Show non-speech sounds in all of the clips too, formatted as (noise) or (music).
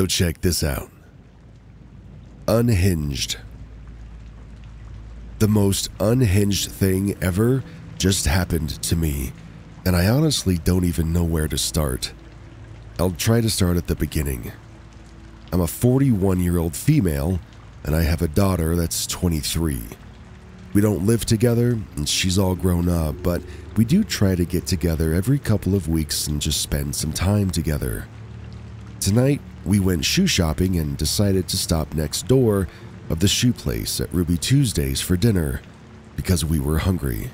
So check this out. Unhinged. The most unhinged thing ever just happened to me, and I honestly don't even know where to start. I'll try to start at the beginning. I'm a 41 year old female, and I have a daughter that's 23. We don't live together, and she's all grown up, but we do try to get together every couple of weeks and just spend some time together. Tonight, we went shoe shopping and decided to stop next door of the shoe place at Ruby Tuesdays for dinner because we were hungry.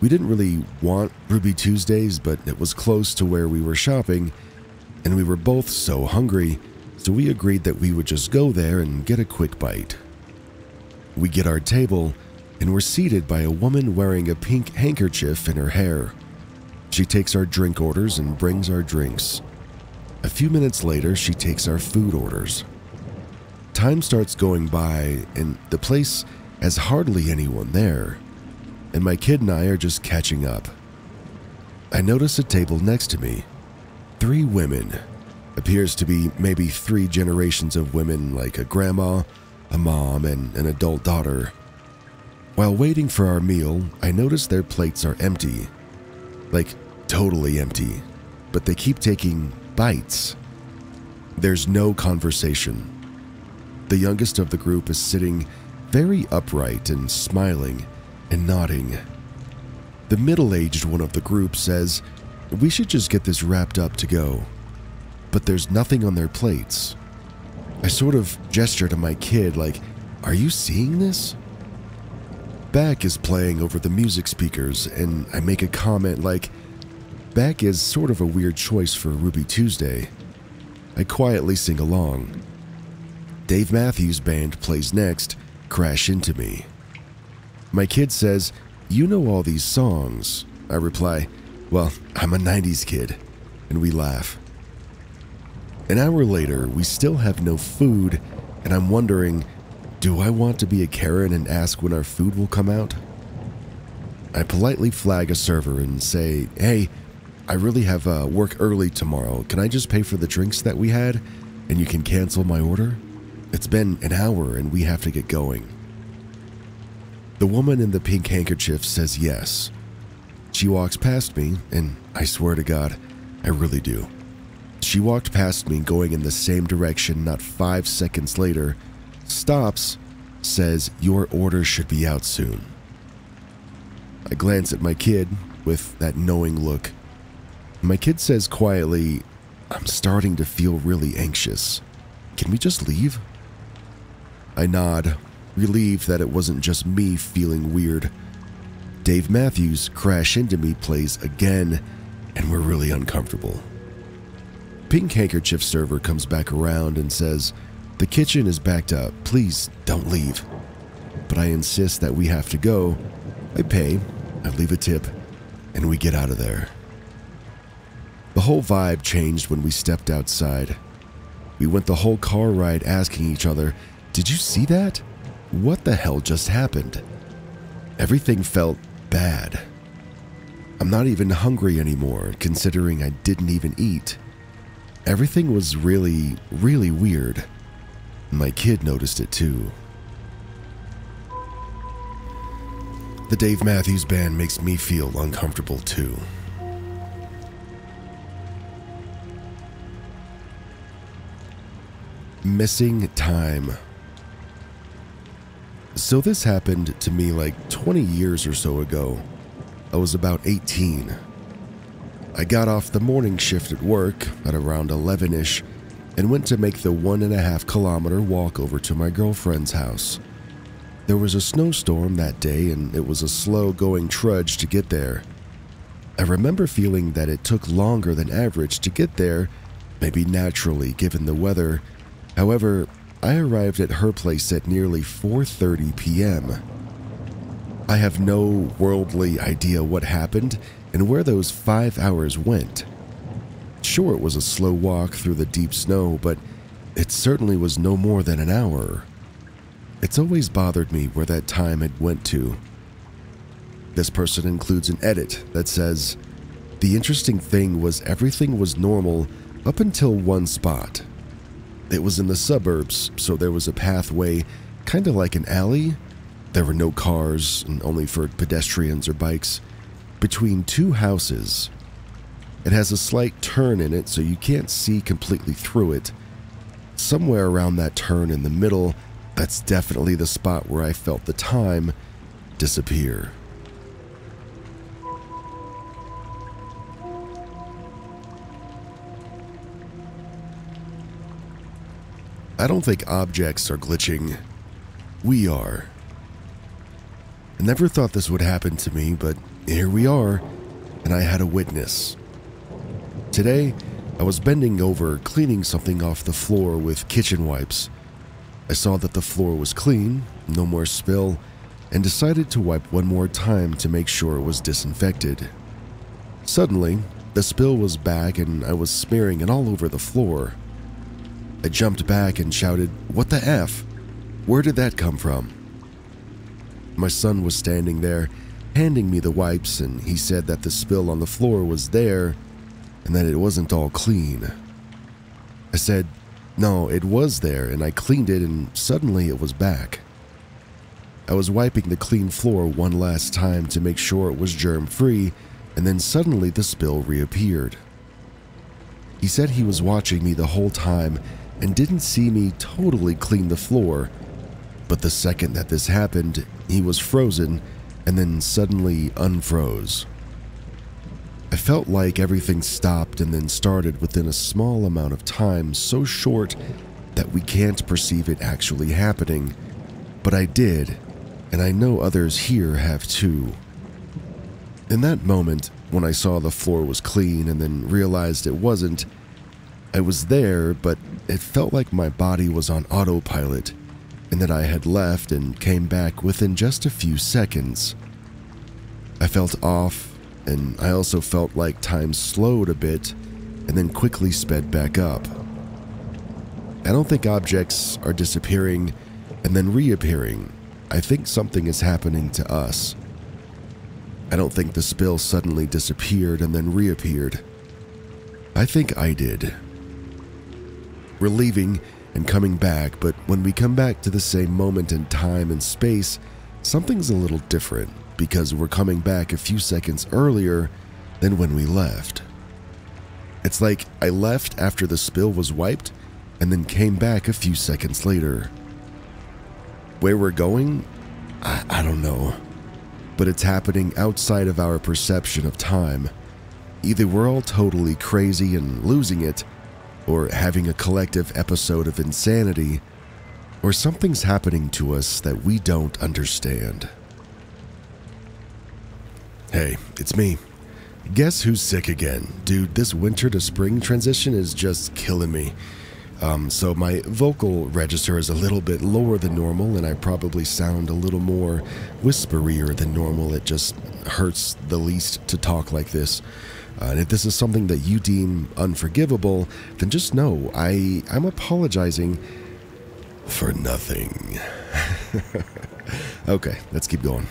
We didn't really want Ruby Tuesdays, but it was close to where we were shopping, and we were both so hungry, so we agreed that we would just go there and get a quick bite. We get our table, and we're seated by a woman wearing a pink handkerchief in her hair. She takes our drink orders and brings our drinks. A few minutes later, she takes our food orders. Time starts going by, and the place has hardly anyone there, and my kid and I are just catching up. I notice a table next to me. Three women. Appears to be maybe three generations of women, like a grandma, a mom, and an adult daughter. While waiting for our meal, I notice their plates are empty. Like, totally empty. But they keep taking bites. There's no conversation. The youngest of the group is sitting very upright and smiling and nodding. The middle aged one of the group says, We should just get this wrapped up to go. But there's nothing on their plates. I sort of gesture to my kid, like, Are you seeing this? Beck is playing over the music speakers, and I make a comment like, Beck is sort of a weird choice for Ruby Tuesday. I quietly sing along. Dave Matthews Band plays next, Crash Into Me. My kid says, You know all these songs. I reply, Well, I'm a 90s kid. And we laugh. An hour later, we still have no food, and I'm wondering do I want to be a Karen and ask when our food will come out? I politely flag a server and say, Hey, I really have uh, work early tomorrow. Can I just pay for the drinks that we had and you can cancel my order? It's been an hour and we have to get going. The woman in the pink handkerchief says yes. She walks past me, and I swear to God, I really do. She walked past me going in the same direction not five seconds later, stops, says, Your order should be out soon. I glance at my kid with that knowing look. My kid says quietly, I'm starting to feel really anxious. Can we just leave? I nod, relieved that it wasn't just me feeling weird. Dave Matthews Crash Into Me plays again, and we're really uncomfortable. Pink Handkerchief server comes back around and says, The kitchen is backed up. Please don't leave. But I insist that we have to go. I pay, I leave a tip, and we get out of there. The whole vibe changed when we stepped outside. We went the whole car ride asking each other, Did you see that? What the hell just happened? Everything felt bad. I'm not even hungry anymore, considering I didn't even eat. Everything was really, really weird. My kid noticed it too. The Dave Matthews Band makes me feel uncomfortable too. Missing time. So, this happened to me like 20 years or so ago. I was about 18. I got off the morning shift at work at around 11 ish and went to make the one and a half kilometer walk over to my girlfriend's house. There was a snowstorm that day and it was a slow going trudge to get there. I remember feeling that it took longer than average to get there, maybe naturally given the weather. However, I arrived at her place at nearly 4:30 p.m. I have no worldly idea what happened and where those 5 hours went. Sure, it was a slow walk through the deep snow, but it certainly was no more than an hour. It's always bothered me where that time had went to. This person includes an edit that says, The interesting thing was everything was normal up until one spot. It was in the suburbs, so there was a pathway, kind of like an alley. There were no cars, and only for pedestrians or bikes, between two houses. It has a slight turn in it, so you can't see completely through it. Somewhere around that turn in the middle, that's definitely the spot where I felt the time disappear. I don't think objects are glitching. We are. I never thought this would happen to me, but here we are, and I had a witness. Today, I was bending over cleaning something off the floor with kitchen wipes. I saw that the floor was clean, no more spill, and decided to wipe one more time to make sure it was disinfected. Suddenly, the spill was back and I was smearing it all over the floor. I jumped back and shouted, What the F? Where did that come from? My son was standing there, handing me the wipes, and he said that the spill on the floor was there and that it wasn't all clean. I said, No, it was there, and I cleaned it, and suddenly it was back. I was wiping the clean floor one last time to make sure it was germ free, and then suddenly the spill reappeared. He said he was watching me the whole time and didn't see me totally clean the floor, but the second that this happened, he was frozen and then suddenly unfroze. I felt like everything stopped and then started within a small amount of time, so short that we can't perceive it actually happening. But I did, and I know others here have too. In that moment, when I saw the floor was clean and then realized it wasn't, I was there, but it felt like my body was on autopilot and that I had left and came back within just a few seconds. I felt off, and I also felt like time slowed a bit and then quickly sped back up. I don't think objects are disappearing and then reappearing. I think something is happening to us. I don't think the spill suddenly disappeared and then reappeared. I think I did. We're leaving and coming back, but when we come back to the same moment in time and space, something's a little different because we're coming back a few seconds earlier than when we left. It's like I left after the spill was wiped and then came back a few seconds later. Where we're going? I, I don't know. But it's happening outside of our perception of time. Either we're all totally crazy and losing it, or having a collective episode of insanity, or something's happening to us that we don't understand. Hey, it's me. Guess who's sick again? Dude, this winter to spring transition is just killing me. Um, so my vocal register is a little bit lower than normal, and I probably sound a little more whisperier than normal. It just hurts the least to talk like this. Uh, and if this is something that you deem unforgivable, then just know I, I'm apologizing for nothing. (laughs) okay, let's keep going.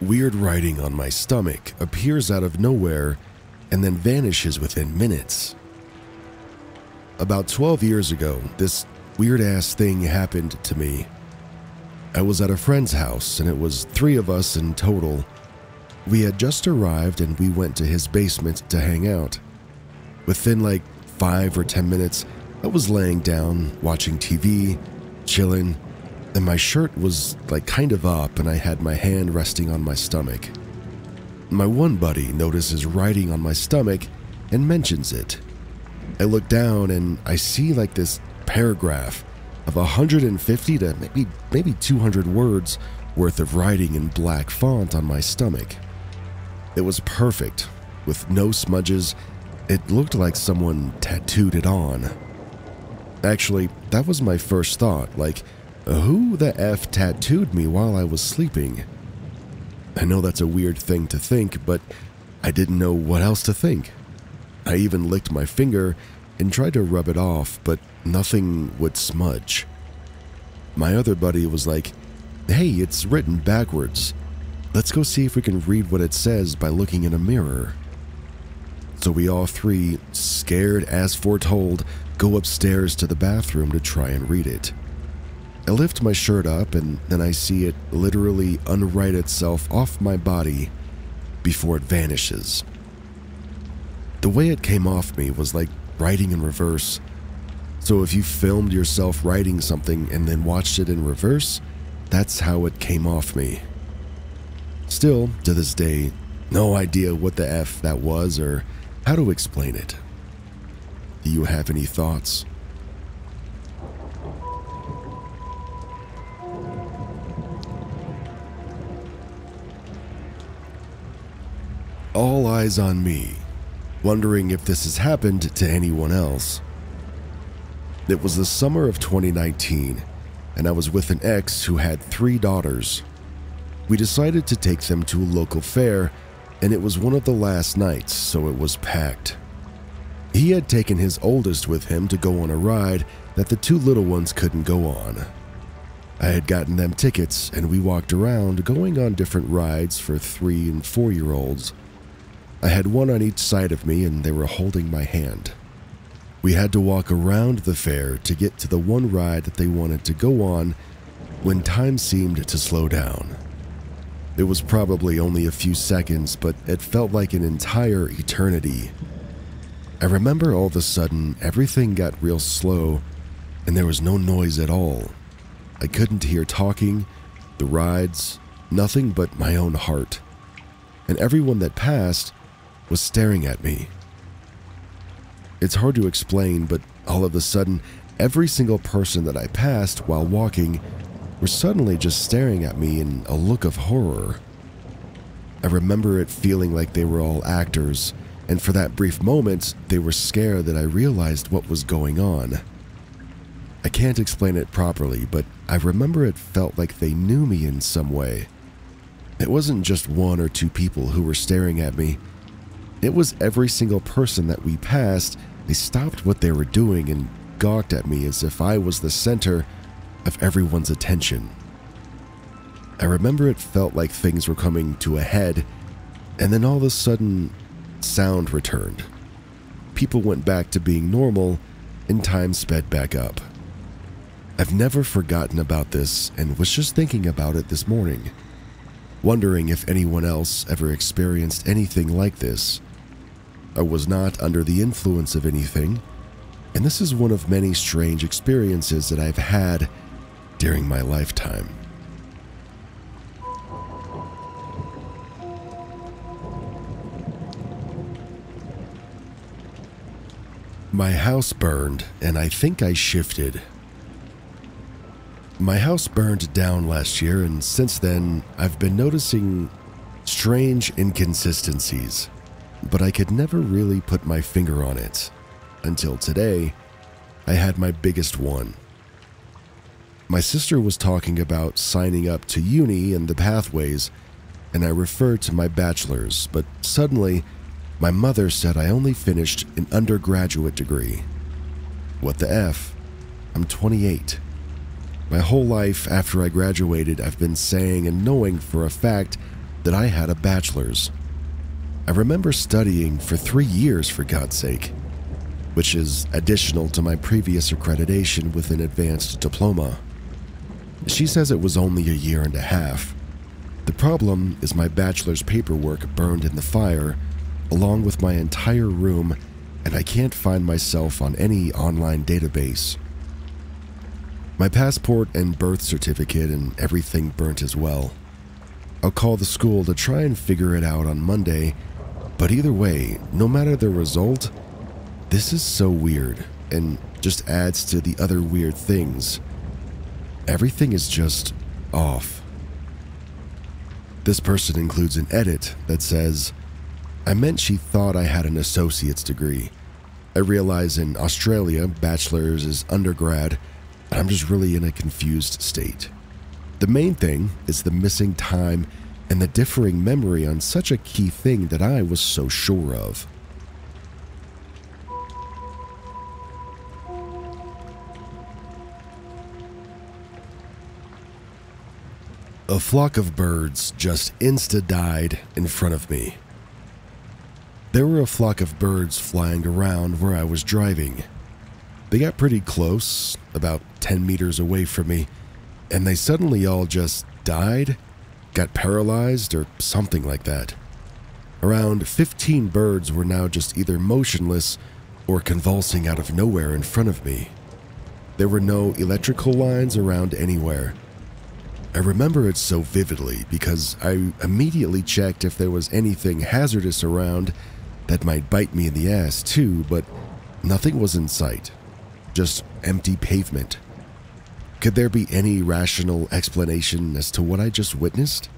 Weird writing on my stomach appears out of nowhere and then vanishes within minutes. About 12 years ago, this weird ass thing happened to me. I was at a friend's house and it was three of us in total. We had just arrived and we went to his basement to hang out. Within like five or ten minutes, I was laying down, watching TV, chilling, and my shirt was like kind of up and I had my hand resting on my stomach. My one buddy notices writing on my stomach and mentions it. I look down and I see like this paragraph of 150 to maybe maybe 200 words worth of writing in black font on my stomach. It was perfect, with no smudges. It looked like someone tattooed it on. Actually, that was my first thought, like, who the F tattooed me while I was sleeping? I know that's a weird thing to think, but I didn't know what else to think. I even licked my finger and tried to rub it off, but nothing would smudge. My other buddy was like, Hey, it's written backwards. Let's go see if we can read what it says by looking in a mirror. So we all three, scared as foretold, go upstairs to the bathroom to try and read it. I lift my shirt up and then I see it literally unwrite itself off my body before it vanishes. The way it came off me was like writing in reverse. So if you filmed yourself writing something and then watched it in reverse, that's how it came off me. Still, to this day, no idea what the F that was or how to explain it. Do you have any thoughts? All eyes on me, wondering if this has happened to anyone else. It was the summer of 2019, and I was with an ex who had three daughters. We decided to take them to a local fair, and it was one of the last nights, so it was packed. He had taken his oldest with him to go on a ride that the two little ones couldn't go on. I had gotten them tickets, and we walked around going on different rides for three and four year olds. I had one on each side of me, and they were holding my hand. We had to walk around the fair to get to the one ride that they wanted to go on when time seemed to slow down. It was probably only a few seconds, but it felt like an entire eternity. I remember all of a sudden everything got real slow and there was no noise at all. I couldn't hear talking, the rides, nothing but my own heart. And everyone that passed was staring at me. It's hard to explain, but all of a sudden, every single person that I passed while walking were suddenly just staring at me in a look of horror. I remember it feeling like they were all actors, and for that brief moment, they were scared that I realized what was going on. I can't explain it properly, but I remember it felt like they knew me in some way. It wasn't just one or two people who were staring at me. It was every single person that we passed. They stopped what they were doing and gawked at me as if I was the center of everyone's attention. I remember it felt like things were coming to a head, and then all of a sudden, sound returned. People went back to being normal, and time sped back up. I've never forgotten about this and was just thinking about it this morning, wondering if anyone else ever experienced anything like this. I was not under the influence of anything, and this is one of many strange experiences that I've had during my lifetime. My house burned, and I think I shifted. My house burned down last year, and since then, I've been noticing strange inconsistencies but I could never really put my finger on it. Until today, I had my biggest one. My sister was talking about signing up to uni and the pathways, and I referred to my bachelor's, but suddenly, my mother said I only finished an undergraduate degree. What the F? I'm 28. My whole life after I graduated, I've been saying and knowing for a fact that I had a bachelor's. I remember studying for three years, for God's sake, which is additional to my previous accreditation with an advanced diploma. She says it was only a year and a half. The problem is my bachelor's paperwork burned in the fire, along with my entire room, and I can't find myself on any online database. My passport and birth certificate and everything burnt as well. I'll call the school to try and figure it out on Monday but either way, no matter the result, this is so weird and just adds to the other weird things. Everything is just off. This person includes an edit that says, I meant she thought I had an associate's degree. I realize in Australia, bachelor's is undergrad, and I'm just really in a confused state. The main thing is the missing time and the differing memory on such a key thing that I was so sure of. a flock of birds just insta died in front of me. There were a flock of birds flying around where I was driving. They got pretty close, about 10 meters away from me, and they suddenly all just died, got paralyzed, or something like that. Around 15 birds were now just either motionless or convulsing out of nowhere in front of me. There were no electrical lines around anywhere. I remember it so vividly because I immediately checked if there was anything hazardous around that might bite me in the ass too, but nothing was in sight. Just empty pavement. Could there be any rational explanation as to what I just witnessed?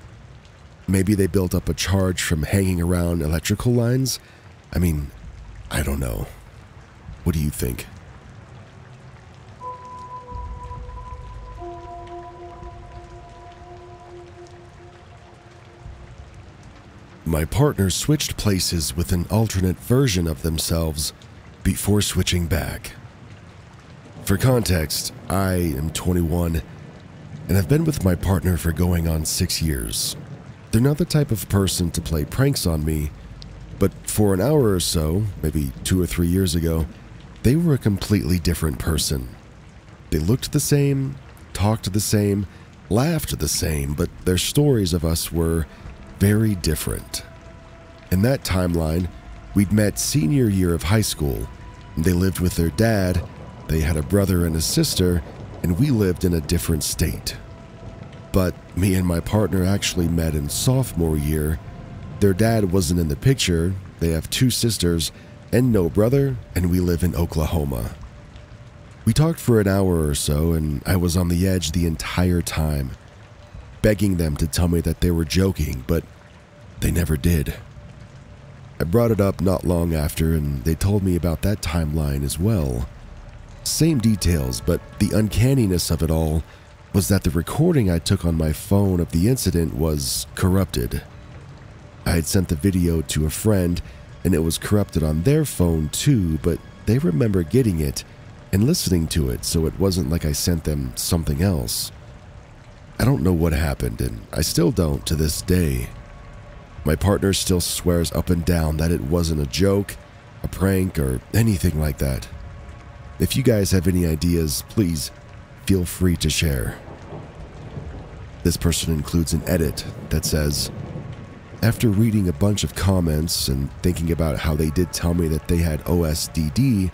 Maybe they built up a charge from hanging around electrical lines? I mean, I don't know. What do you think? My partner switched places with an alternate version of themselves before switching back. For context, I am 21 and have been with my partner for going on six years. They're not the type of person to play pranks on me, but for an hour or so, maybe two or three years ago, they were a completely different person. They looked the same, talked the same, laughed the same, but their stories of us were very different. In that timeline, we'd met senior year of high school. And they lived with their dad they had a brother and a sister, and we lived in a different state. But me and my partner actually met in sophomore year. Their dad wasn't in the picture, they have two sisters and no brother, and we live in Oklahoma. We talked for an hour or so, and I was on the edge the entire time, begging them to tell me that they were joking, but they never did. I brought it up not long after, and they told me about that timeline as well. Same details, but the uncanniness of it all was that the recording I took on my phone of the incident was corrupted. I had sent the video to a friend and it was corrupted on their phone too, but they remember getting it and listening to it, so it wasn't like I sent them something else. I don't know what happened, and I still don't to this day. My partner still swears up and down that it wasn't a joke, a prank, or anything like that. If you guys have any ideas, please feel free to share. This person includes an edit that says, After reading a bunch of comments and thinking about how they did tell me that they had OSDD,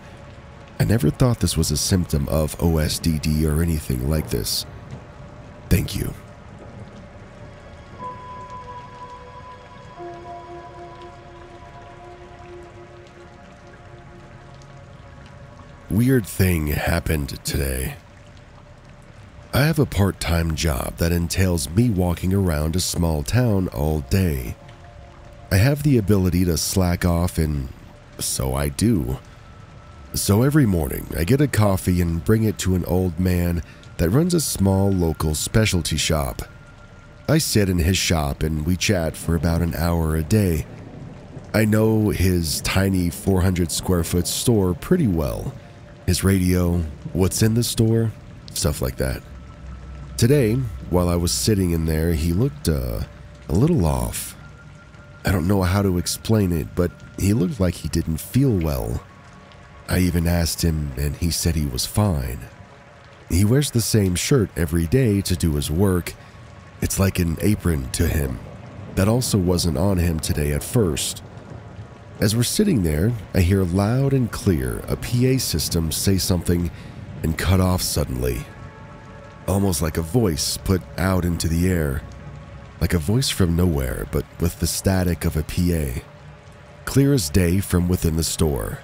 I never thought this was a symptom of OSDD or anything like this. Thank you. Weird thing happened today. I have a part time job that entails me walking around a small town all day. I have the ability to slack off, and so I do. So every morning, I get a coffee and bring it to an old man that runs a small local specialty shop. I sit in his shop and we chat for about an hour a day. I know his tiny 400 square foot store pretty well his radio, what's in the store, stuff like that. Today, while I was sitting in there, he looked uh, a little off. I don't know how to explain it, but he looked like he didn't feel well. I even asked him, and he said he was fine. He wears the same shirt every day to do his work. It's like an apron to him. That also wasn't on him today at first. As we're sitting there, I hear loud and clear a PA system say something and cut off suddenly. Almost like a voice put out into the air. Like a voice from nowhere, but with the static of a PA. Clear as day from within the store.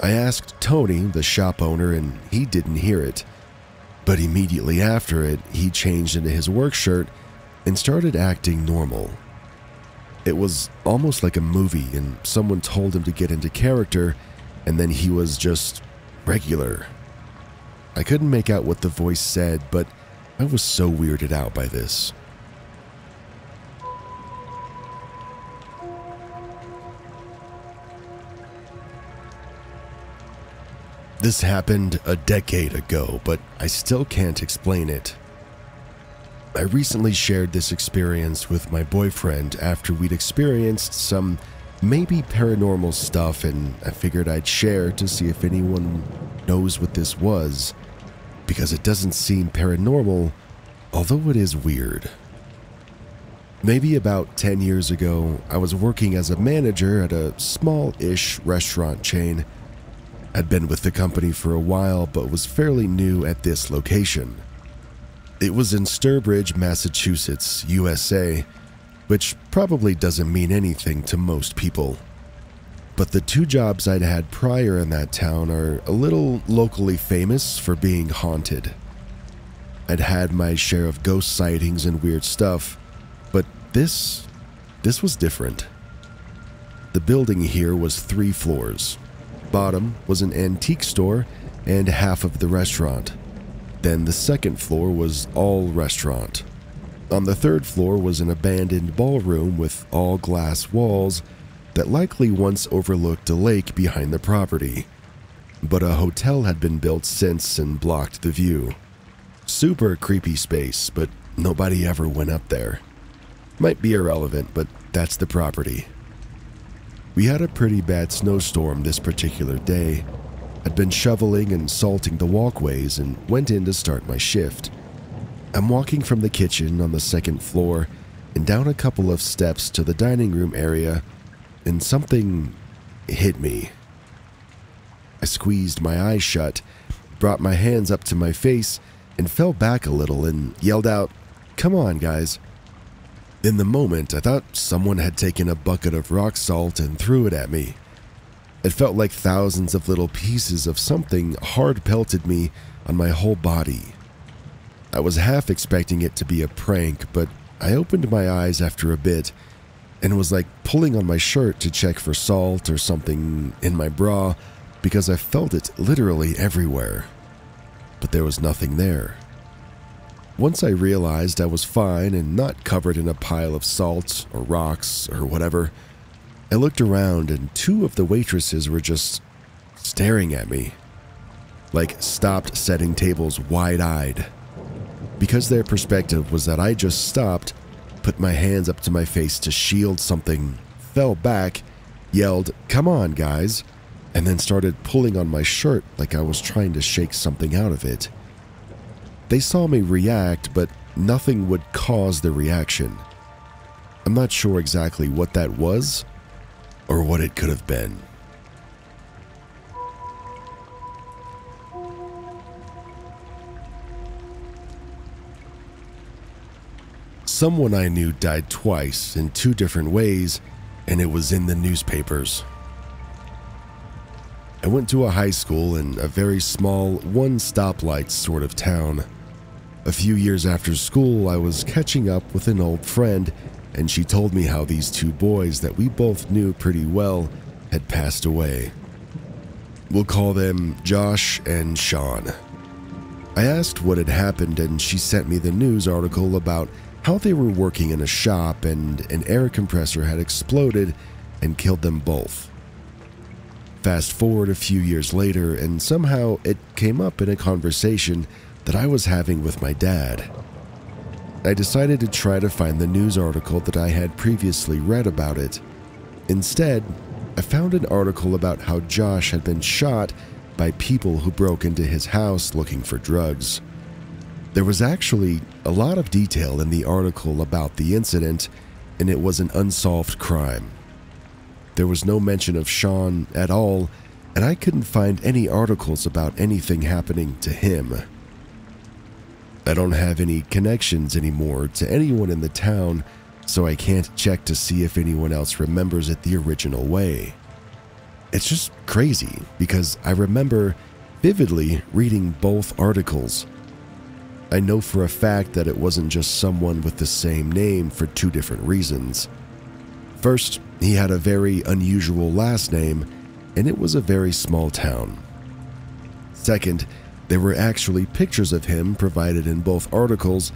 I asked Tony, the shop owner, and he didn't hear it. But immediately after it, he changed into his work shirt and started acting normal. It was almost like a movie, and someone told him to get into character, and then he was just regular. I couldn't make out what the voice said, but I was so weirded out by this. This happened a decade ago, but I still can't explain it. I recently shared this experience with my boyfriend after we'd experienced some maybe paranormal stuff, and I figured I'd share to see if anyone knows what this was, because it doesn't seem paranormal, although it is weird. Maybe about 10 years ago, I was working as a manager at a small ish restaurant chain. I'd been with the company for a while, but was fairly new at this location. It was in Sturbridge, Massachusetts, USA, which probably doesn't mean anything to most people. But the two jobs I'd had prior in that town are a little locally famous for being haunted. I'd had my share of ghost sightings and weird stuff, but this, this was different. The building here was three floors. Bottom was an antique store and half of the restaurant. Then the second floor was all restaurant. On the third floor was an abandoned ballroom with all glass walls that likely once overlooked a lake behind the property. But a hotel had been built since and blocked the view. Super creepy space, but nobody ever went up there. Might be irrelevant, but that's the property. We had a pretty bad snowstorm this particular day, had been shoveling and salting the walkways and went in to start my shift. I'm walking from the kitchen on the second floor and down a couple of steps to the dining room area, and something hit me. I squeezed my eyes shut, brought my hands up to my face, and fell back a little and yelled out, Come on, guys. In the moment, I thought someone had taken a bucket of rock salt and threw it at me. It felt like thousands of little pieces of something hard pelted me on my whole body. I was half expecting it to be a prank, but I opened my eyes after a bit and was like pulling on my shirt to check for salt or something in my bra because I felt it literally everywhere. But there was nothing there. Once I realized I was fine and not covered in a pile of salt or rocks or whatever, I looked around and two of the waitresses were just staring at me. Like stopped setting tables wide eyed. Because their perspective was that I just stopped, put my hands up to my face to shield something, fell back, yelled, Come on, guys, and then started pulling on my shirt like I was trying to shake something out of it. They saw me react, but nothing would cause the reaction. I'm not sure exactly what that was, or what it could have been. Someone I knew died twice in two different ways, and it was in the newspapers. I went to a high school in a very small, one stoplight sort of town. A few years after school, I was catching up with an old friend and she told me how these two boys that we both knew pretty well had passed away. We'll call them Josh and Sean. I asked what had happened, and she sent me the news article about how they were working in a shop and an air compressor had exploded and killed them both. Fast forward a few years later, and somehow it came up in a conversation that I was having with my dad. I decided to try to find the news article that I had previously read about it. Instead, I found an article about how Josh had been shot by people who broke into his house looking for drugs. There was actually a lot of detail in the article about the incident, and it was an unsolved crime. There was no mention of Sean at all, and I couldn't find any articles about anything happening to him. I don't have any connections anymore to anyone in the town, so I can't check to see if anyone else remembers it the original way. It's just crazy because I remember vividly reading both articles. I know for a fact that it wasn't just someone with the same name for two different reasons. First, he had a very unusual last name, and it was a very small town. Second, there were actually pictures of him provided in both articles,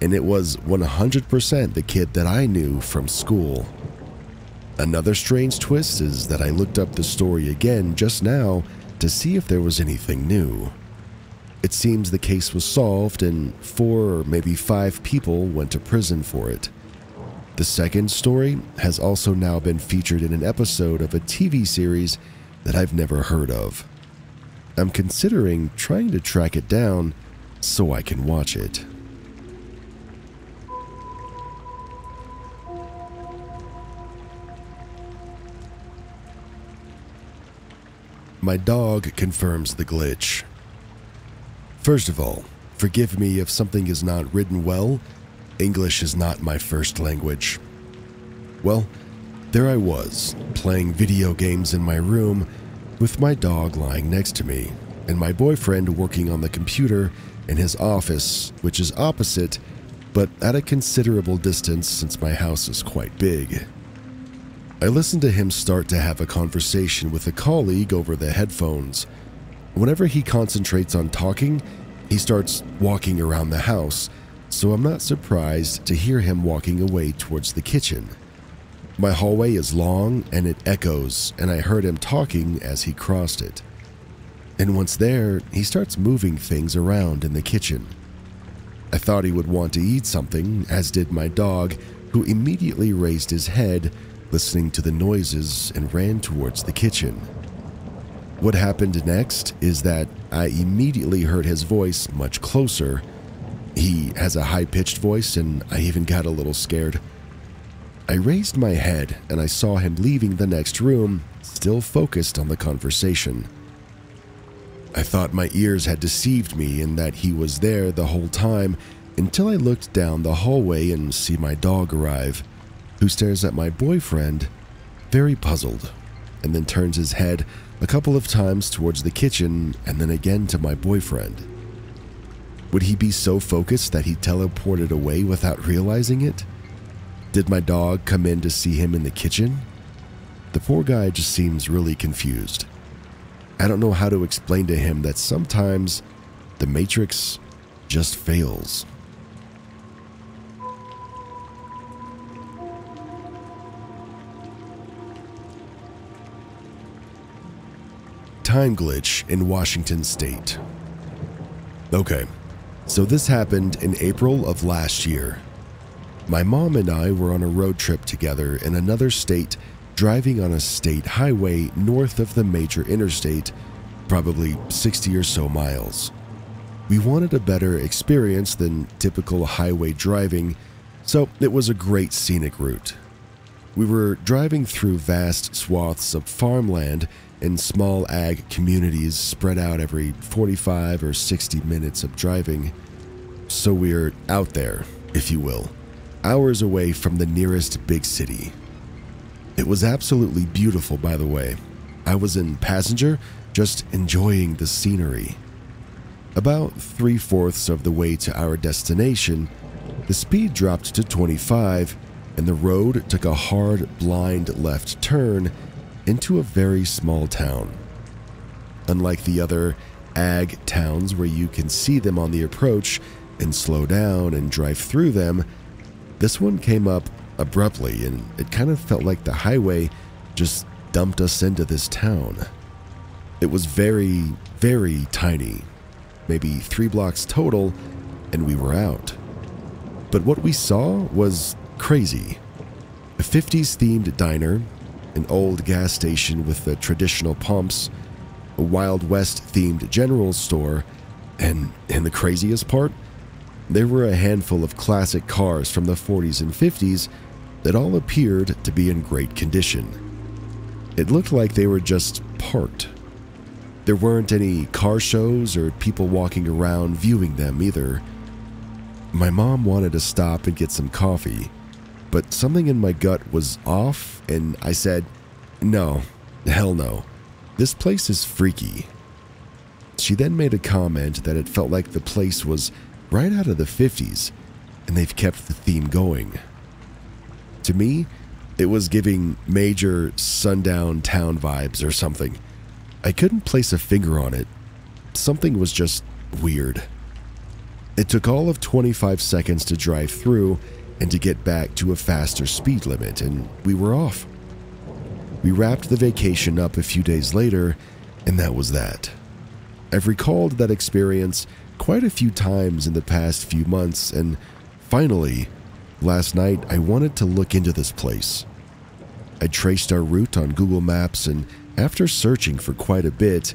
and it was 100% the kid that I knew from school. Another strange twist is that I looked up the story again just now to see if there was anything new. It seems the case was solved and four or maybe five people went to prison for it. The second story has also now been featured in an episode of a TV series that I've never heard of. I'm considering trying to track it down so I can watch it. My dog confirms the glitch. First of all, forgive me if something is not written well. English is not my first language. Well, there I was, playing video games in my room with my dog lying next to me, and my boyfriend working on the computer in his office, which is opposite, but at a considerable distance since my house is quite big. I listened to him start to have a conversation with a colleague over the headphones. Whenever he concentrates on talking, he starts walking around the house, so I'm not surprised to hear him walking away towards the kitchen. My hallway is long and it echoes, and I heard him talking as he crossed it. And once there, he starts moving things around in the kitchen. I thought he would want to eat something, as did my dog, who immediately raised his head listening to the noises and ran towards the kitchen. What happened next is that I immediately heard his voice much closer. He has a high pitched voice, and I even got a little scared. I raised my head and I saw him leaving the next room, still focused on the conversation. I thought my ears had deceived me and that he was there the whole time until I looked down the hallway and see my dog arrive who stares at my boyfriend, very puzzled, and then turns his head a couple of times towards the kitchen and then again to my boyfriend. Would he be so focused that he teleported away without realizing it? Did my dog come in to see him in the kitchen? The poor guy just seems really confused. I don't know how to explain to him that sometimes the Matrix just fails. time glitch in Washington state. Okay, so this happened in April of last year. My mom and I were on a road trip together in another state, driving on a state highway north of the major interstate, probably 60 or so miles. We wanted a better experience than typical highway driving, so it was a great scenic route. We were driving through vast swaths of farmland and small ag communities spread out every 45 or 60 minutes of driving. So we're out there, if you will, hours away from the nearest big city. It was absolutely beautiful, by the way. I was in passenger, just enjoying the scenery. About three fourths of the way to our destination, the speed dropped to 25 and the road took a hard, blind left turn into a very small town. Unlike the other ag towns where you can see them on the approach and slow down and drive through them, this one came up abruptly and it kind of felt like the highway just dumped us into this town. It was very, very tiny, maybe three blocks total, and we were out. But what we saw was crazy. A 50s themed diner an old gas station with the traditional pumps, a Wild West themed general store, and, and the craziest part, there were a handful of classic cars from the 40s and 50s that all appeared to be in great condition. It looked like they were just parked. There weren't any car shows or people walking around viewing them either. My mom wanted to stop and get some coffee, but something in my gut was off, and I said, No, hell no. This place is freaky. She then made a comment that it felt like the place was right out of the 50s, and they've kept the theme going. To me, it was giving major sundown town vibes or something. I couldn't place a finger on it. Something was just weird. It took all of 25 seconds to drive through, and to get back to a faster speed limit, and we were off. We wrapped the vacation up a few days later, and that was that. I've recalled that experience quite a few times in the past few months, and finally, last night I wanted to look into this place. I traced our route on Google Maps, and after searching for quite a bit,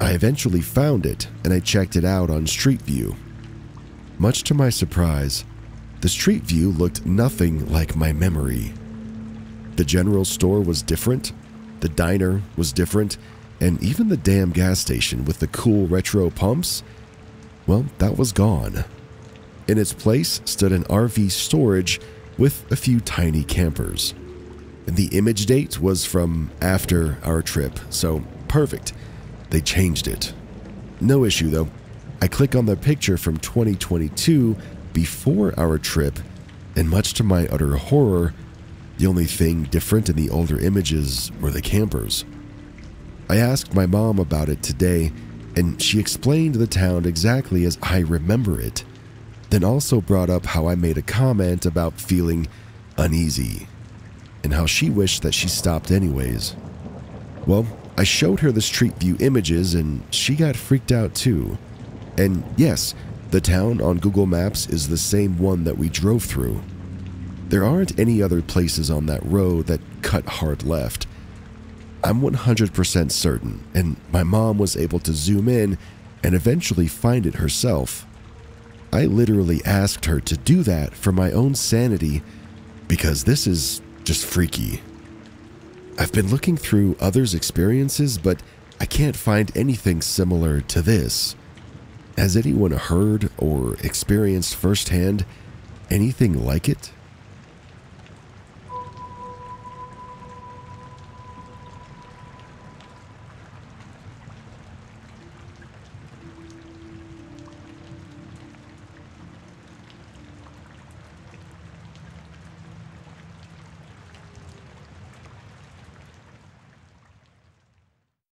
I eventually found it and I checked it out on Street View. Much to my surprise, the Street View looked nothing like my memory. The general store was different, the diner was different, and even the damn gas station with the cool retro pumps, well, that was gone. In its place stood an RV storage with a few tiny campers. The image date was from after our trip, so perfect. They changed it. No issue though. I click on the picture from 2022 before our trip, and much to my utter horror, the only thing different in the older images were the campers. I asked my mom about it today, and she explained the town exactly as I remember it, then also brought up how I made a comment about feeling uneasy, and how she wished that she stopped anyways. Well, I showed her the Street View images, and she got freaked out too. And yes, the town on Google Maps is the same one that we drove through. There aren't any other places on that road that cut hard left. I'm 100% certain, and my mom was able to zoom in and eventually find it herself. I literally asked her to do that for my own sanity because this is just freaky. I've been looking through others' experiences, but I can't find anything similar to this. Has anyone heard or experienced firsthand anything like it?